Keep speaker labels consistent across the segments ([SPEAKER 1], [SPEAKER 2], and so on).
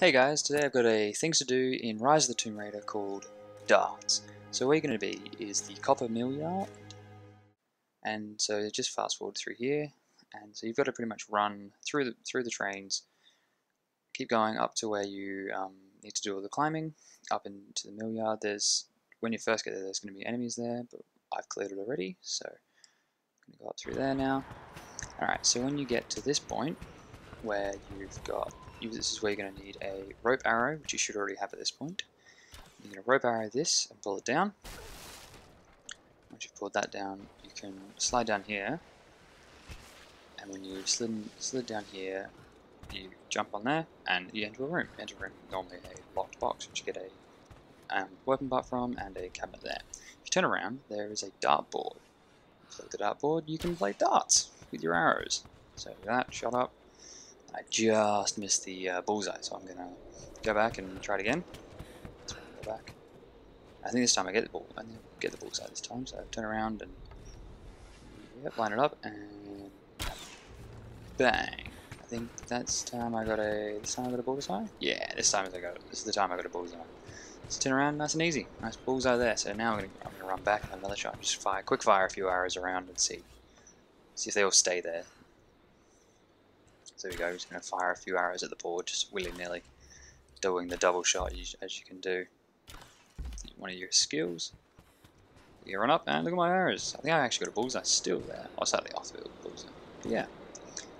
[SPEAKER 1] Hey guys, today I've got a things to do in Rise of the Tomb Raider called Darts. So where you're going to be is the Copper Mill Yard, and so just fast forward through here, and so you've got to pretty much run through the through the trains, keep going up to where you um, need to do all the climbing, up into the mill yard. There's when you first get there, there's going to be enemies there, but I've cleared it already, so I'm going to go up through there now. Alright, so when you get to this point, where you've got this is where you're going to need a rope arrow, which you should already have at this point. You're going to rope arrow this and pull it down. Once you've pulled that down, you can slide down here. And when you've slid, slid down here, you jump on there and you enter a room. enter a room, normally a locked box, which you get a um, weapon butt from and a cabinet there. If you turn around, there is a dart board. Click the dart board, you can play darts with your arrows. So that, shut up, I just missed the uh, bullseye, so I'm gonna go back and try it again. Go back. I think this time I get the bull. I get the bullseye this time. So I turn around and yep, line it up and bang. I think that's time I got a. This time I got a bullseye. Yeah, this time I got. This is the time I got a bullseye. Let's turn around, nice and easy. Nice bullseye there. So now I'm gonna, I'm gonna run back and another shot. Just fire, quick fire a few arrows around and see, see if they all stay there. There we go, just going to fire a few arrows at the board, just willy-nilly, doing the double shot as you can do. One of your skills. You run up and look at my arrows. I think I actually got a bullseye still there. I slightly off the bullseye. But yeah.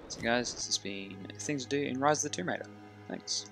[SPEAKER 1] So guys, this has been Things to Do in Rise of the Tomb Raider. Thanks.